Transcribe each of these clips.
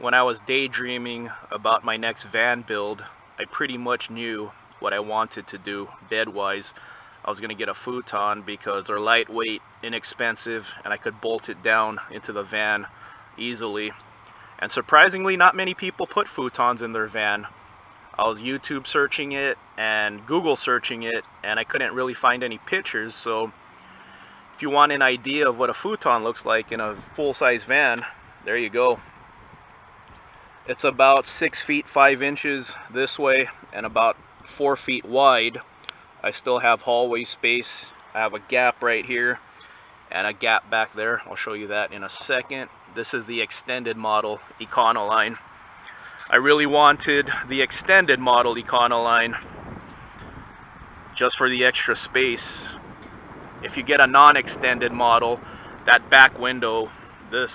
when I was daydreaming about my next van build, I pretty much knew what I wanted to do bed-wise. I was going to get a futon because they're lightweight, inexpensive, and I could bolt it down into the van easily. And surprisingly, not many people put futons in their van. I was YouTube searching it and Google searching it, and I couldn't really find any pictures, so if you want an idea of what a futon looks like in a full-size van, there you go. It's about 6 feet 5 inches this way and about 4 feet wide. I still have hallway space. I have a gap right here and a gap back there. I'll show you that in a second. This is the extended model Econoline. I really wanted the extended model Econoline just for the extra space. If you get a non-extended model, that back window, this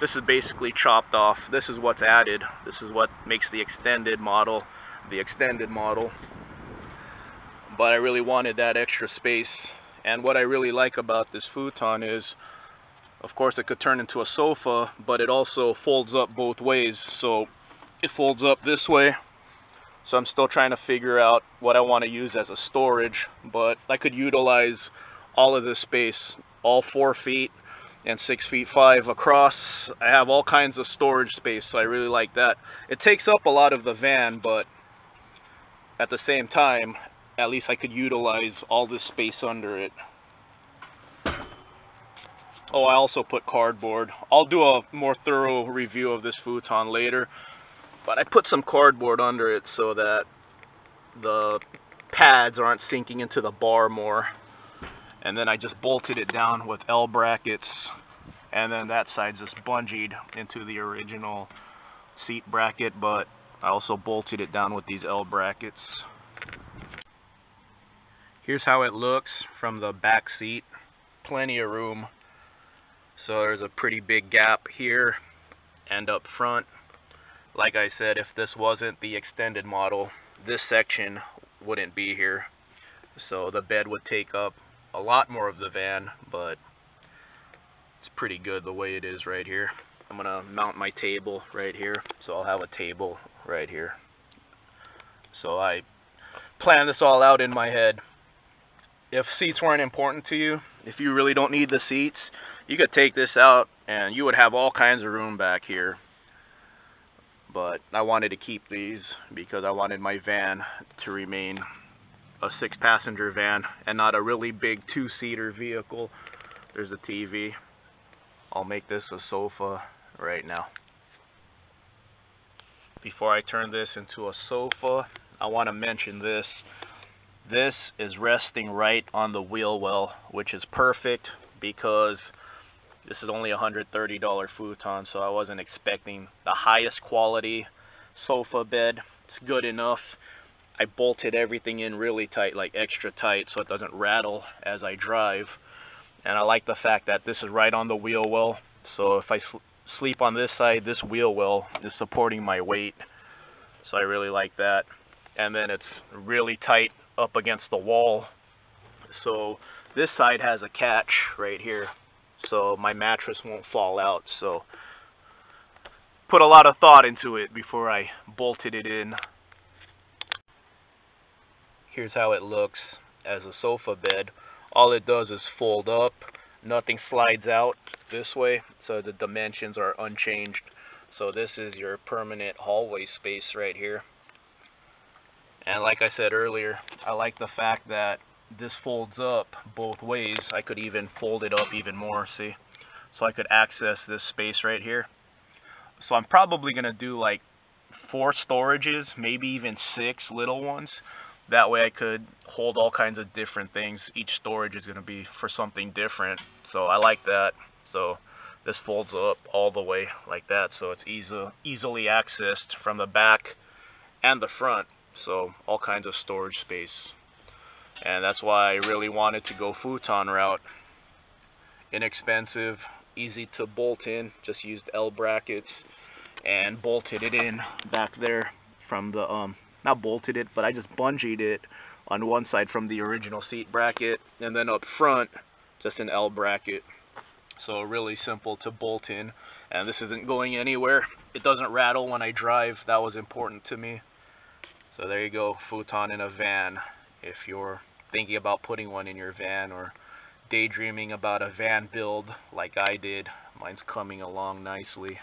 this is basically chopped off. This is what's added. This is what makes the extended model the extended model. But I really wanted that extra space. And what I really like about this futon is, of course, it could turn into a sofa, but it also folds up both ways. So it folds up this way. So I'm still trying to figure out what I want to use as a storage, but I could utilize all of this space, all four feet and six feet five across. I have all kinds of storage space, so I really like that. It takes up a lot of the van, but at the same time, at least I could utilize all this space under it. Oh, I also put cardboard. I'll do a more thorough review of this futon later, but I put some cardboard under it so that the pads aren't sinking into the bar more and then I just bolted it down with L brackets and then that side just bungeed into the original seat bracket but I also bolted it down with these L brackets. Here's how it looks from the back seat. Plenty of room. So there's a pretty big gap here and up front. Like I said if this wasn't the extended model this section wouldn't be here. So the bed would take up a lot more of the van, but pretty good the way it is right here. I'm going to mount my table right here, so I'll have a table right here. So I plan this all out in my head. If seats weren't important to you, if you really don't need the seats, you could take this out and you would have all kinds of room back here. But I wanted to keep these because I wanted my van to remain a six passenger van and not a really big two seater vehicle. There's a TV. I'll make this a sofa right now. Before I turn this into a sofa, I want to mention this. This is resting right on the wheel well, which is perfect because this is only a $130 futon, so I wasn't expecting the highest quality sofa bed. It's good enough. I bolted everything in really tight, like extra tight, so it doesn't rattle as I drive. And I like the fact that this is right on the wheel well, so if I sl sleep on this side, this wheel well is supporting my weight. So I really like that. And then it's really tight up against the wall. So this side has a catch right here, so my mattress won't fall out. So put a lot of thought into it before I bolted it in here's how it looks as a sofa bed all it does is fold up. Nothing slides out this way so the dimensions are unchanged. So this is your permanent hallway space right here. And like I said earlier I like the fact that this folds up both ways. I could even fold it up even more see? So I could access this space right here. So I'm probably gonna do like four storages maybe even six little ones that way I could hold all kinds of different things. Each storage is going to be for something different. So I like that. So this folds up all the way like that. So it's easy, easily accessed from the back and the front. So all kinds of storage space. And that's why I really wanted to go futon route. Inexpensive, easy to bolt in. Just used L brackets and bolted it in back there from the um not bolted it, but I just bungeed it on one side from the original seat bracket, and then up front, just an L bracket. So really simple to bolt in. and this isn't going anywhere. It doesn't rattle when I drive. That was important to me. So there you go, futon in a van. If you're thinking about putting one in your van or daydreaming about a van build like I did, mine's coming along nicely.